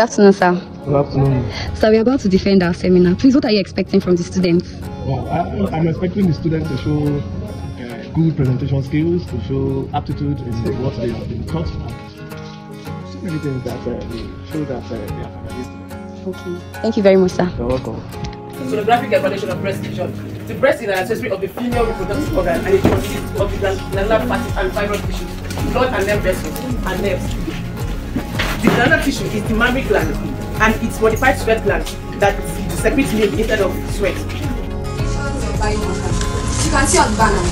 Good afternoon, sir. Good afternoon. So we're about to defend our seminar. Please, what are you expecting from the students? Well, I, I'm expecting the students to show uh, good presentation skills, to show aptitude in what they have been taught. So many things that uh, show that uh, they are finalists. Okay. Thank you very much, sir. You're welcome. The sonographic evaluation of breast lesion. The breast is an accessory of the female reproductive organ and it consists of the glandular fatty and fibrous tissues, blood and nerve vessels, and nerves. The glandular tissue is the mammary gland and it's modified sweat gland that secretes milk instead of sweat. You can see on the banner,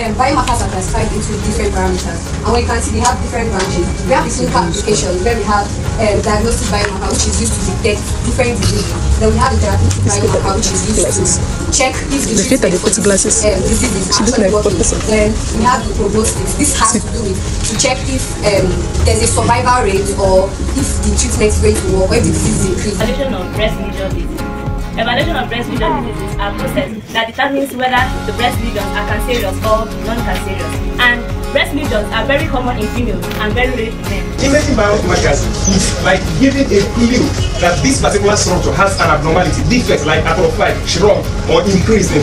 um, biomarkers are classified into different parameters. And we can see, they have different branches. We have the clinical application where we have um, diagnostic biomarker, which is used to detect different diseases. Then we have the therapeutic biomarker, which is used to check if the treatment for glasses. um, disease is actually working. Then we have the prognostics. This has to do with to check if um, there's a survival rate or if the treatment is going to work, or if the disease is increased. Evaluation of breast lesion disease. Evaluation of breast lesion diseases are process that determines whether the breast lesions are cancerous or non-cancerous. And breast lesions are very common in females and very rare in men. Imaging biomarkers is like giving a clue that this particular structure has an abnormality, defect like atrophy, shrunk, or increase in.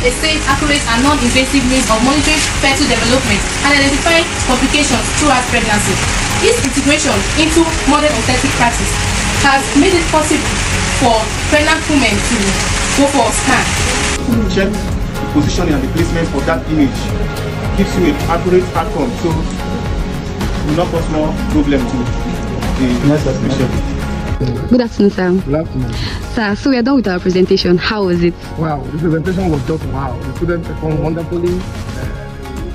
Offering a safe, accurate, and non-invasive means of monitoring fetal development and identifying complications throughout pregnancy. This integration into modern obstetric practice has made it possible for pregnant women to go for a scan. Check the positioning and the placement of that image gives you an accurate outcome, so it will not cause more problem to the patient. Good afternoon, sir. Good afternoon. Sir, so we are done with our presentation. How was it? Wow, the presentation was just wow. The students performed wonderfully. Uh,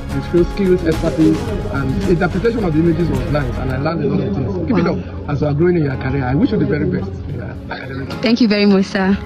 they showed skills, expertise, and interpretation of the images was nice, and I learned a lot of things. Keep it up as you are growing in your career. I wish you the very best. academic. Thank you very much, sir.